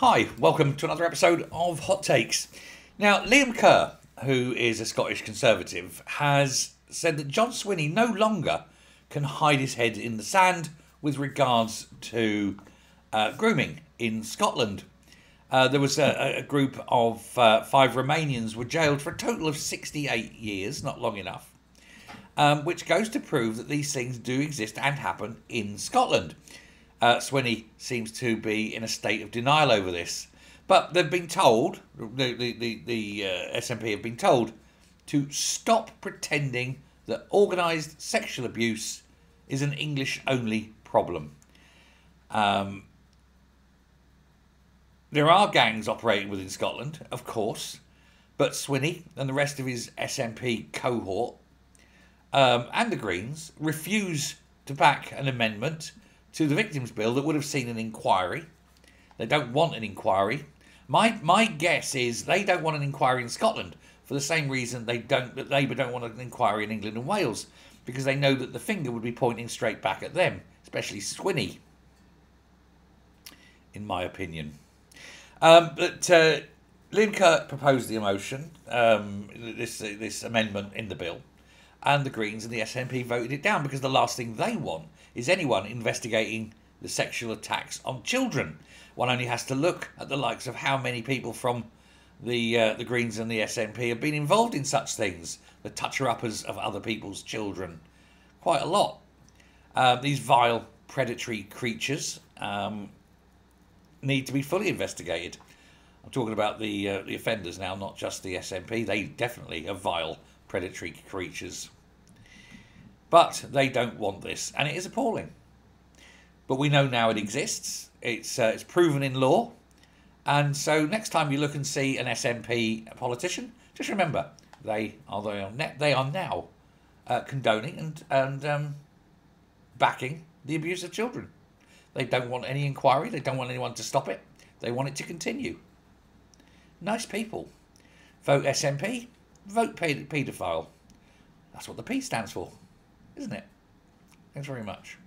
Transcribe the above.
Hi, welcome to another episode of Hot Takes. Now, Liam Kerr, who is a Scottish Conservative, has said that John Swinney no longer can hide his head in the sand with regards to uh, grooming in Scotland. Uh, there was a, a group of uh, five Romanians were jailed for a total of 68 years, not long enough, um, which goes to prove that these things do exist and happen in Scotland. Uh, Swinney seems to be in a state of denial over this, but they've been told, the, the, the, the uh, SNP have been told, to stop pretending that organised sexual abuse is an English only problem. Um, there are gangs operating within Scotland, of course, but Swinney and the rest of his SNP cohort um, and the Greens refuse to back an amendment to the Victims Bill that would have seen an inquiry. They don't want an inquiry. My my guess is they don't want an inquiry in Scotland for the same reason they don't that Labour don't want an inquiry in England and Wales because they know that the finger would be pointing straight back at them, especially Swinney. In my opinion. Um, but uh, Kirk proposed the motion, um, this this amendment in the bill, and the Greens and the SNP voted it down because the last thing they want is anyone investigating the sexual attacks on children. One only has to look at the likes of how many people from the uh, the Greens and the SNP have been involved in such things, the toucher uppers of other people's children, quite a lot. Uh, these vile predatory creatures um, need to be fully investigated. I'm talking about the uh, the offenders now, not just the SNP. They definitely are vile predatory creatures. But they don't want this, and it is appalling. But we know now it exists. It's uh, it's proven in law, and so next time you look and see an SNP politician, just remember they are they are, they are now uh, condoning and and um, backing the abuse of children. They don't want any inquiry. They don't want anyone to stop it. They want it to continue. Nice people. Vote SNP. Vote paedophile. That's what the P stands for, isn't it? Thanks very much.